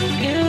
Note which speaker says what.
Speaker 1: you